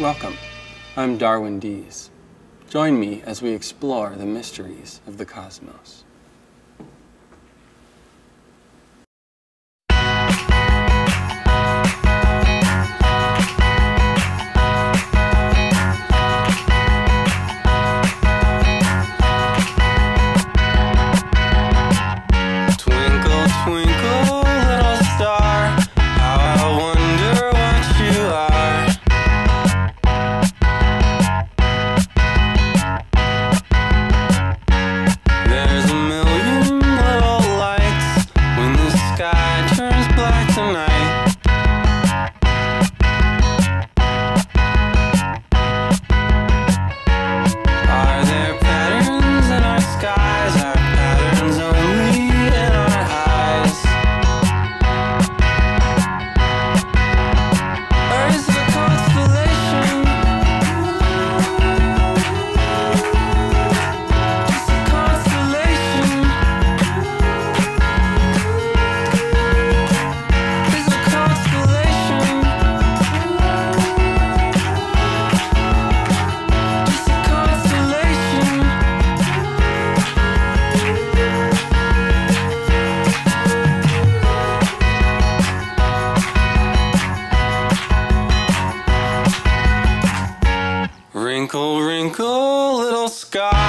Welcome. I'm Darwin Dees. Join me as we explore the mysteries of the cosmos. Wrinkle, wrinkle, little sky.